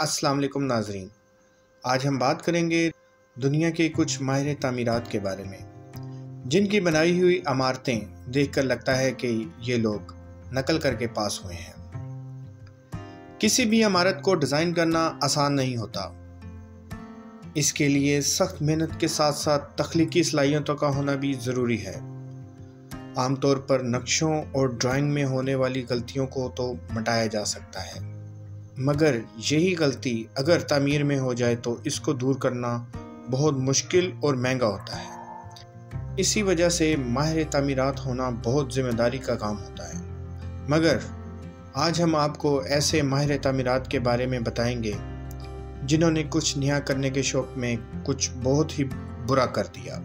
अस्सलाम वालेकुम नाजरीन। आज हम बात करेंगे दुनिया के कुछ माहिर तमीरत के बारे में, जिनकी बनाई हुई इमारतें देखकर लगता है कि ये लोग नकल करके पास हुए हैं। किसी भी इमारत को डिज़ाइन करना आसान नहीं होता। इसके लिए सख्त मेहनत के साथ साथ तख्लीकी सलाहियतों का होना भी ज़रूरी है। आमतौर पर नक्शों और ड्राइंग में होने वाली गलतियों को तो मटाया जा सकता है। मगर यही गलती अगर तामीर में हो जाए तो इसको दूर करना बहुत मुश्किल और महँगा होता है। इसी वजह से माहिर तमीरत होना बहुत ज़िम्मेदारी का काम होता है। मगर आज हम आपको ऐसे माहिर तमीरत के बारे में बताएँगे, जिन्होंने कुछ नया करने के शौक़ में कुछ बहुत ही बुरा कर दिया।